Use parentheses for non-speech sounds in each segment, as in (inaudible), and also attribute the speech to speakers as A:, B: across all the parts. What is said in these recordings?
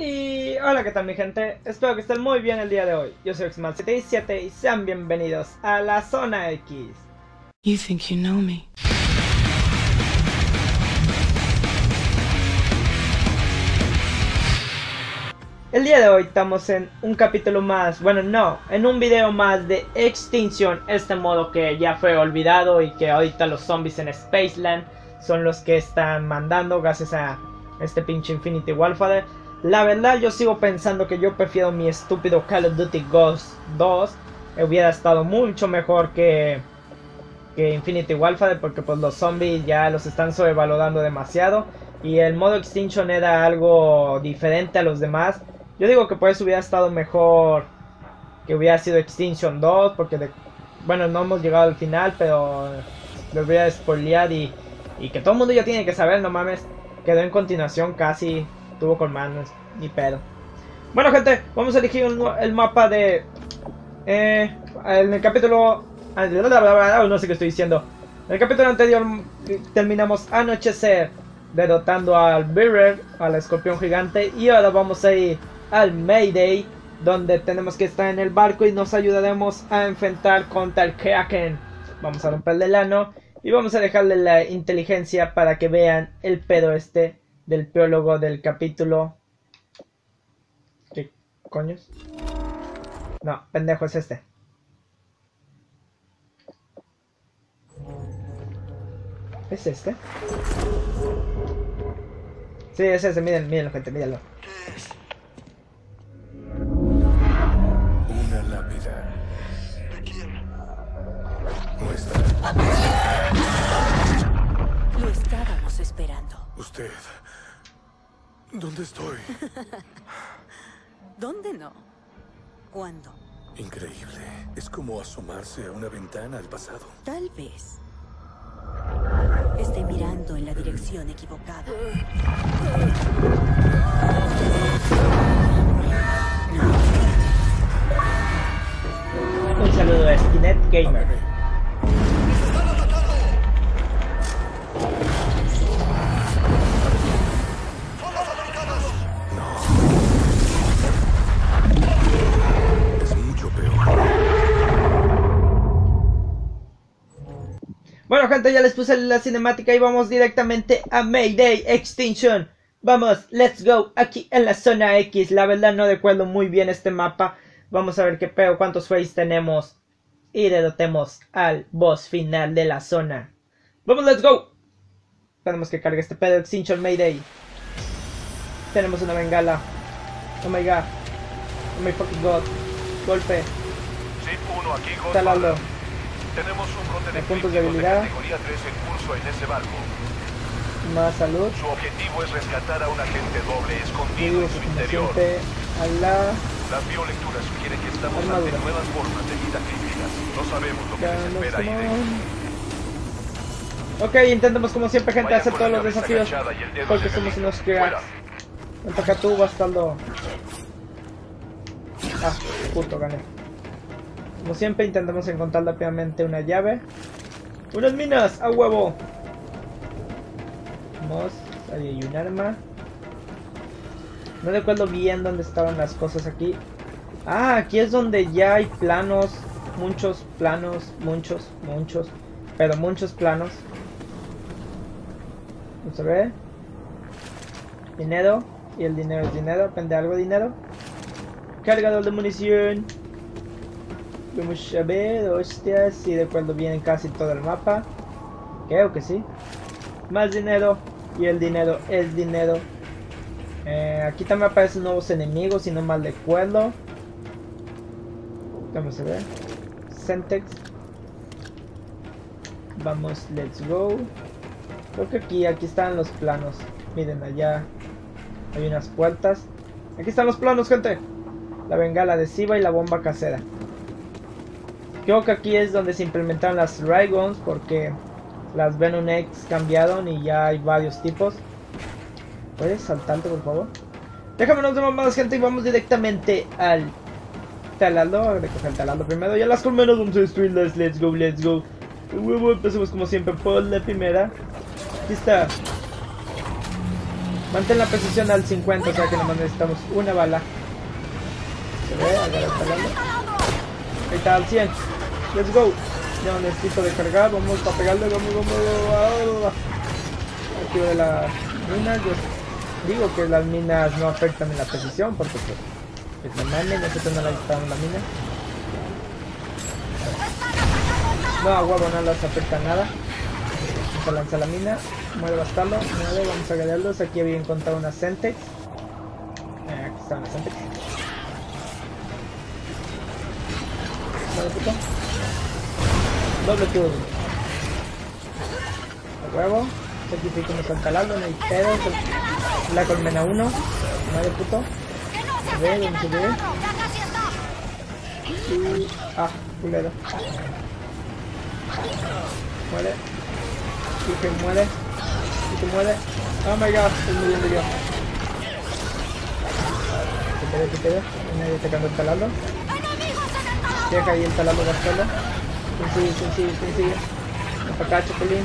A: Y hola, ¿qué tal mi gente? Espero que estén muy bien el día de hoy. Yo soy Xmal77 y sean bienvenidos a la Zona X.
B: You think you know me.
A: El día de hoy estamos en un capítulo más, bueno no, en un video más de Extinction, este modo que ya fue olvidado y que ahorita los zombies en Spaceland son los que están mandando gracias a este pinche Infinity Warfare. La verdad yo sigo pensando que yo prefiero mi estúpido Call of Duty Ghost 2. Hubiera estado mucho mejor que, que Infinity Warfare porque pues los zombies ya los están sobrevalorando demasiado. Y el modo Extinction era algo diferente a los demás. Yo digo que pues hubiera estado mejor que hubiera sido Extinction 2 porque bueno no hemos llegado al final pero lo voy a spoilear y, y que todo el mundo ya tiene que saber, no mames. Quedó en continuación casi, tuvo con manos, ni pedo. Bueno gente, vamos a elegir el, mapa de... Eh, en el capítulo... No sé qué estoy diciendo. En el capítulo anterior terminamos Anochecer derrotando al Bearer, al escorpión gigante. Y ahora vamos a ir al Mayday, donde tenemos que estar en el barco y nos ayudaremos a enfrentar contra el Kraken. Vamos a romperle el ano y vamos a dejarle la inteligencia para que vean el pedo este del prólogo del capítulo. ¿Qué coños? No, pendejo es este. ¿Es este? Sí, es ese, miren, mírenlo, gente, mírenlo.
C: Una lápida.
D: ¿De quién?
C: Nuestra.
E: Lo estábamos esperando.
C: Usted. ¿Dónde estoy? (laughs)
E: ¿Dónde no? ¿Cuándo?
C: Increíble. Es como asomarse a una ventana al pasado.
E: Tal vez. Esté mirando en la dirección equivocada.
A: Un saludo a Skinnet Gamer. Bueno gente, ya les puse la cinemática y vamos directamente a Mayday Extinction. Vamos, let's go, aquí en la zona X. La verdad no recuerdo muy bien este mapa. Vamos a ver qué pedo, cuántos frames tenemos. Y derrotemos al boss final de la zona. Vamos, let's go. Tenemos que cargar este pedo Extinction Mayday. Tenemos una bengala. Oh my god. Oh my fucking god. Golpe.
D: Zip Tenemos un brote de
A: puntos de
D: críticos de
A: habilidad.
D: categoría 3 en curso en ese barco.
A: Más salud.
D: Su objetivo es rescatar a un agente doble escondido en su interior.
A: siempre a la
D: Las biolecturas sugieren que estamos ante
A: Armadura.
D: nuevas formas de vida críticas. No sabemos lo que les
A: Ganos,
D: espera
A: on. Ok, intentamos como siempre gente
D: Vaya
A: hacer todos los desafíos porque somos unos cracks. Ven para acá tú, bastardo. Ah, puto, gané. Como siempre intentamos encontrar rápidamente una llave. ¡Unas minas! ¡A huevo! Vamos, ahí hay un arma. No recuerdo bien dónde estaban las cosas aquí. Ah, aquí es donde ya hay planos. Muchos planos, muchos, muchos. Pero muchos planos. Vamos a ver. Dinero. Y el dinero es dinero. Pende algo de dinero. Cargador de munición. Vamos a ver. Hostias. Si recuerdo bien casi todo el mapa. Creo que sí. Más dinero. Y el dinero es dinero. Eh, aquí también aparecen nuevos enemigos, si no mal recuerdo. Vamos a ver. Centex. Vamos, let's go. Creo que aquí, aquí están los planos. Miren, allá hay unas puertas. Aquí están los planos, gente. La bengala adhesiva y la bomba casera. Creo que aquí es donde se implementaron las Rygons porque las Venom X cambiaron y ya hay varios tipos. ¿Puedes saltarte, por favor? Déjame unos demás más, gente, y vamos directamente al taladro. Recoger el taladro primero. Y a las colmenas vamos a destruirlas. Let's go, let's go. Huevo, empecemos como siempre por la primera. Aquí está. Mantén la precisión al 50, o sea que nomás necesitamos una bala. Se ve, agarra el taladro. Ahí está, al 100. Let's go. Ya necesito de cargar, vamos a pegarle, vamos, vamos. Aquí de la mina, yo digo que las minas no afectan en la precisión porque pues, no mames, nosotros no la disparamos la mina. No, huevo no las afecta nada. Vamos a lanzar la mina, muere bastardo, muere, vamos a agarrarlos. Aquí había encontrado una Sentex. Eh, aquí está una Sentex. Doble turno. A huevo. Sacrificamos al taladro, no hay pedo. La colmena 1. Madre puto. A ver, vamos a ver. Y... Ah, culero. Muere. Y que muere. Y que muere. Oh my god, estoy muriendo yo. Que quede, que quede. Nadie atacando el taladro. Deja ahí el taladro del suelo. Consigue, consigue, consigue. Ven para acá, Chapulín.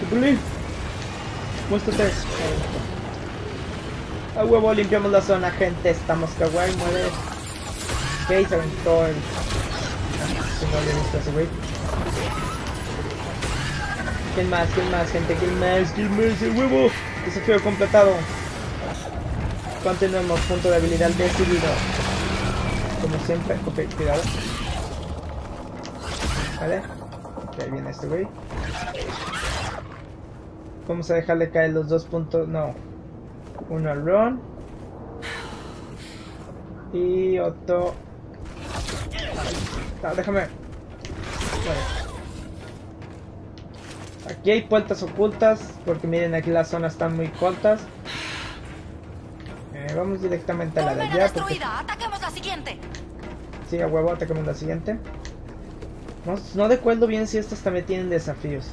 A: Chapulín. Muéstrate. A huevo limpiamos la zona, gente. Estamos kawaii, muere. Ok, se aventó el... Si no a ese güey. ¿Quién más? ¿Quién más, gente? ¿Quién más? ¿Quién más? ¡El huevo! Desafío completado. Continuemos. Punto de habilidad decidido. Como siempre. Ok, cuidado. Vale. Ahí viene este güey. Vamos a dejarle caer los dos puntos. No. Uno al run. Y otro. No, déjame. Vale. Aquí hay puertas ocultas, porque miren aquí las zonas están muy cortas. Eh, vamos directamente a la de allá. Porque...
E: ¡Ataquemos la siguiente!
A: Sí, a huevo, atacamos la siguiente. No, no recuerdo bien si estas también tienen desafíos.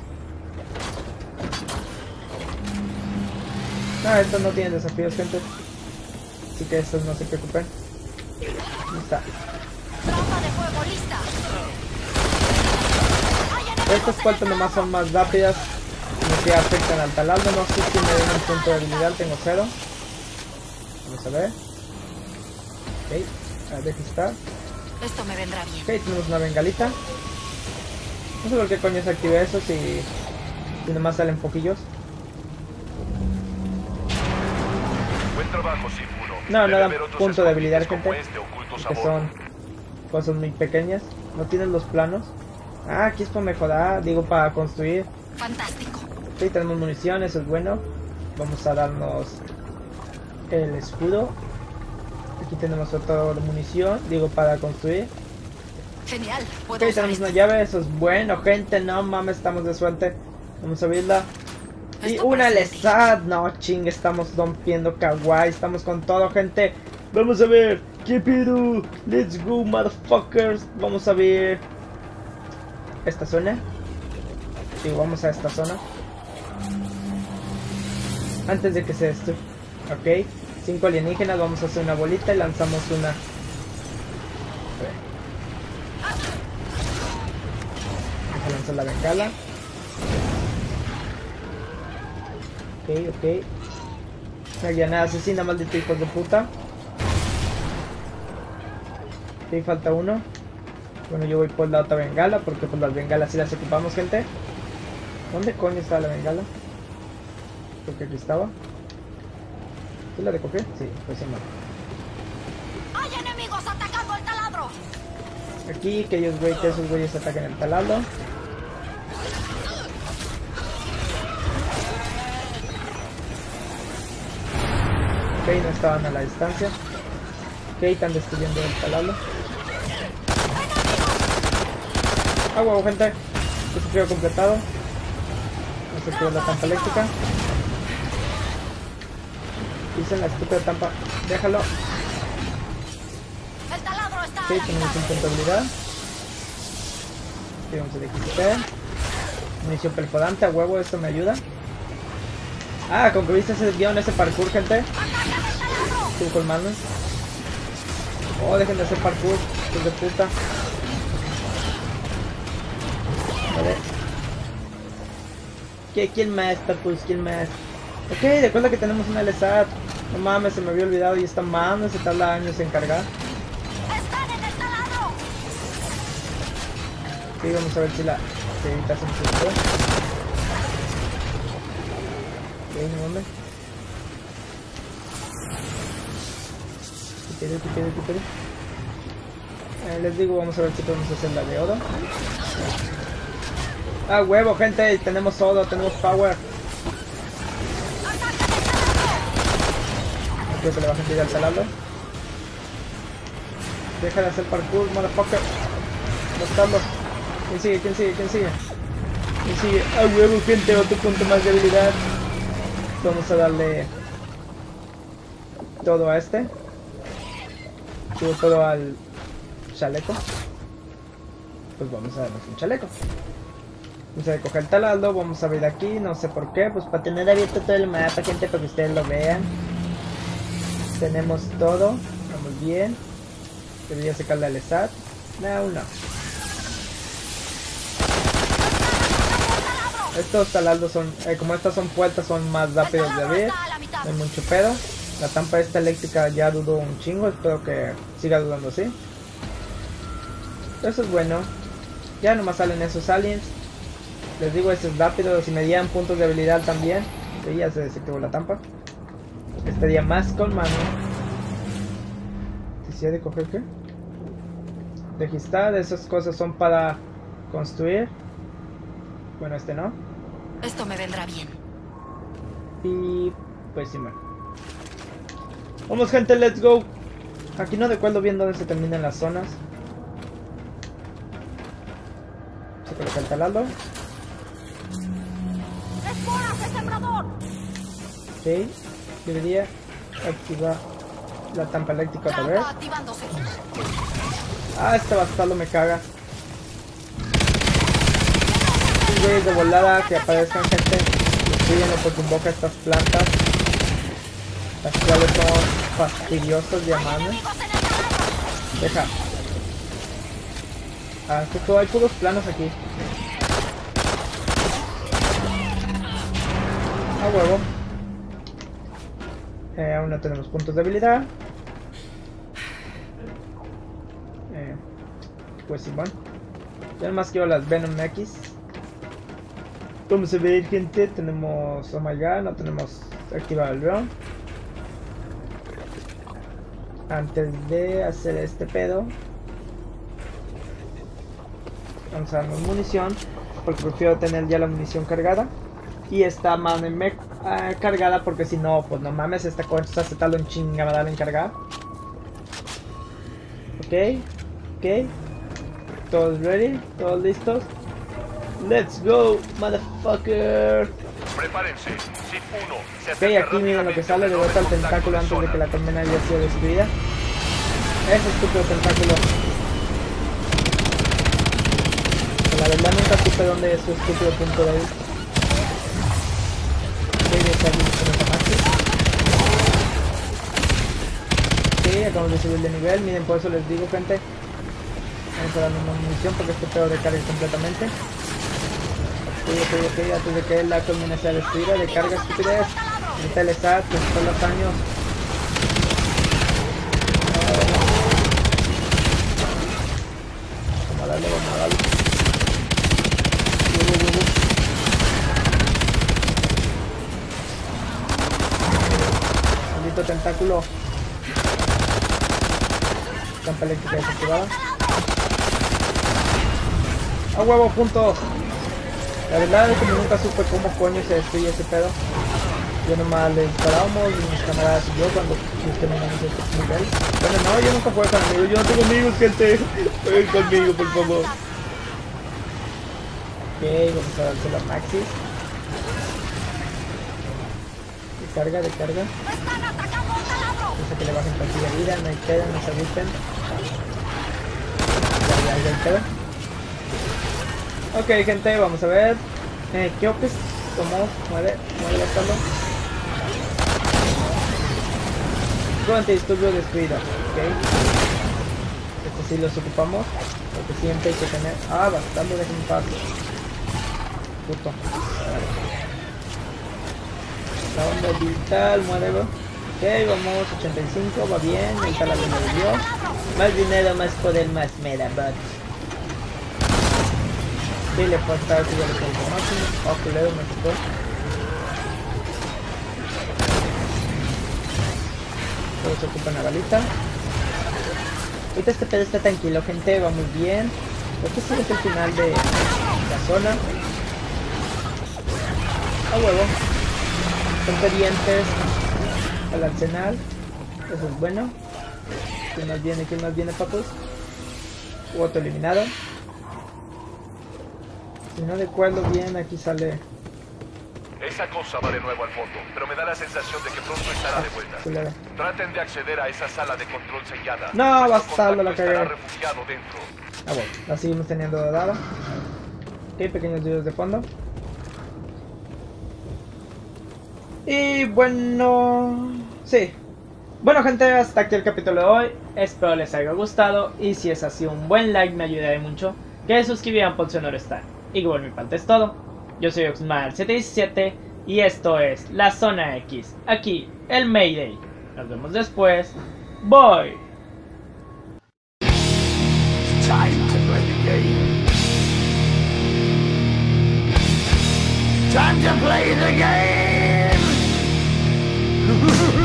A: No, estos no tienen desafíos, gente. Así que estos no se preocupen. Ahí está.
E: ¡Tropa de fuego lista!
A: Estas puertas nomás son más rápidas. No que afectan al taladro. No sé si me den un punto de habilidad. Tengo cero. Vamos a ver. Ok. A ver, deja estar.
E: Esto me vendrá bien.
A: Ok, tenemos una bengalita. No sé por qué coño se activa eso si, si nomás salen poquillos.
D: Buen trabajo.
A: No, no
D: Debe
A: dan punto de habilidad, gente.
D: este
A: Que son cosas muy pequeñas. No tienen los planos. Ah, aquí es para mejorar, digo para construir.
E: Fantástico.
A: Sí, tenemos munición, eso es bueno. Vamos a darnos el escudo. Aquí tenemos otra munición, digo para construir.
E: Genial.
A: Ok,
E: Puedo usar
A: tenemos una llave, eso es bueno, gente. No mames, estamos de suerte. Vamos a abrirla. Y
E: Esto
A: una lesad. No, ching, estamos rompiendo kawaii. Estamos con todo, gente. Vamos a ver. ¿Qué pedo? Let's go, motherfuckers. Vamos a ver. Esta zona. Sí, vamos a esta zona. Antes de que se esto. Ok. Cinco alienígenas. Vamos a hacer una bolita y lanzamos una. A ver. La bengala. Ok, ok. Una granada asesina, maldito hijos de puta. Ok, falta uno. Bueno, yo voy por la otra bengala porque pues las bengalas sí las ocupamos, gente. ¿Dónde coño está la bengala? Creo que aquí estaba. ¿Tú la recogí? Sí, pues sí, no.
E: ¡Hay enemigos atacando el taladro!
A: Aquí, que ellos, güey, que esos güeyes ataquen el taladro. Ok, no estaban a la distancia. Ok, están destruyendo el taladro. Ah, huevo, gente. Desafío completado. No se activa la tampa eléctrica. Hice la estúpida tampa. Déjalo.
E: ¡El taladro está
A: Ok, tenemos un
E: mitad!
A: punto de habilidad. Aquí vamos a elegir Munición perforante, a huevo, esto me ayuda. Ah, concluiste ese guion, ese parkour, gente. Tú con manos. Oh, dejen de hacer parkour, hijos de puta. Vale. ¿Qué, ¿Quién más, Tapus? ¿Quién más? Ok, recuerda que tenemos una LSAT. No mames, se me había olvidado y esta mano se tarda años en cargar. Sí, vamos a ver si la se evita punto. Ok, no mames. Eh, les digo, vamos a ver si podemos hacer la de oro. Ah, huevo, gente, tenemos oro, tenemos power. Creo que le bajen vida al taladro. Deja de hacer parkour, motherfucker. Matarlo. ¿Quién sigue? ¿Quién sigue? ¿Quién sigue? ¿Quién sigue? Ah, huevo, gente, otro punto más de habilidad. Vamos a darle todo a este. Subo todo al chaleco. Pues vamos a darnos un chaleco. Vamos a recoger el taladro, vamos a abrir aquí, no sé por qué, pues para tener abierto todo el mapa, gente, para que ustedes lo vean. Tenemos todo, vamos bien. Debería sacarle al SAT. No, no. Estos taladros son, eh, como estas son puertas, son más rápidos de abrir. No hay mucho pedo. La tampa esta eléctrica ya dudó un chingo, espero que siga dudando así. Eso es bueno. Ya nomás salen esos aliens. Les digo, ese es rápido. Si me dieran puntos de habilidad también. Sí, ya se desactivó la tampa. Estaría más con mano. ¿Si de coger qué? Registrar, esas cosas son para construir. Bueno, este no.
E: Esto me vendrá bien.
A: Y pues sí, man. Vamos gente, let's go. Aquí no recuerdo bien dónde se terminan las zonas. Se coloca el taladro. Ok, debería activar la tampa eléctrica otra vez. Ah, este bastardo me caga. Güeyes de volada que aparezcan gente, destruyenlo porque invoca estas plantas. Las cuales son fastidiosas de amarme. Deja. Ah, que todo- hay puros planos aquí. A huevo. Eh, aún no tenemos puntos de habilidad. Eh, pues bueno. Ya más quiero las Venom X. Vamos a ver, gente. Tenemos. Oh my no tenemos activado el drone. Antes de hacer este pedo, darnos munición. Porque prefiero tener ya la munición cargada. Y esta mano en mech ah, cargada porque si no, pues no mames, esta cosa se tarda un chingamadal en cargar. Ok, ok. Todos ready, todos listos. Let's go, motherfucker.
D: Prepárense. SIP 1. Se
A: Ok, aquí miren lo que sale,
D: a un
A: derrota al tentáculo antes de que la colmena haya sido destruida. Ese estúpido tentáculo. La verdad nunca supe dónde es su estúpido punto de ahí. Ok, acabamos de subir de nivel, miren por eso les digo gente. Vamos a darle una munición porque este pedo recarga completamente. Ok, ok, ok, antes de que la colmena sea destruida, recarga estupidez. Ahorita le está, que son los años. Vamos a darle, vamos a darle. Maldito tentáculo. Campa eléctrica desactivada. ¡A huevo, puntos! La verdad es que nunca supe cómo coño se destruye ese pedo. Yo nomás le disparábamos y mis camaradas y yo cuando terminamos este nivel. Bueno, no, yo nunca jugué con amigos. Yo no tengo amigos, gente. Jueguen conmigo, por favor. Ok, vamos a dárselo a Maxis. Descarga, descarga. Dice que le bajen partida de vida, no hay pedo, no se agüiten. Ya. Ok, gente, vamos a ver. Eh, ¿Qué opes? Tomó, mueve, mueve la tabla. Todo antidisturbio destruido, ok. Este sí los ocupamos, porque siempre hay que tener. Ah, bastante, déjenme paz. Puto. La onda vital, muere. Ok, vamos, 85, va bien. Ahí está la luna de Dios. Más dinero, más poder, más mera, but. Sí, le falta que ya le pongo máximo. Oh, culero, me quitó. Todos se ocupan la balita. Ahorita este pedo está tranquilo, gente, va muy bien. Este es el final de la zona. A huevo. Son pendientes al arsenal. Eso es bueno. ¿Quién más viene? ¿Quién más viene, papus? Otro eliminado. Si no recuerdo bien, aquí sale
D: Esa cosa va de nuevo al fondo, pero me da la sensación de que pronto estará de vuelta.
A: culera.
D: Traten de acceder a esa sala de control sellada.
A: No, bastardo, la cagué.
D: refugiado dentro.
A: Ah, bueno, la seguimos teniendo dada. Ok, pequeños videos de fondo. Y bueno, sí. Bueno gente, hasta aquí el capítulo de hoy. Espero les haya gustado. Y si es así, un buen like me ayudaría mucho. Que se suscribieran por su honor estar. Y por mi parte es todo. Yo soy Oxmar717 y esto es La Zona X. Aquí, el Mayday. Nos vemos después. Bye.
F: Time to play the game. Time to play the game. (laughs)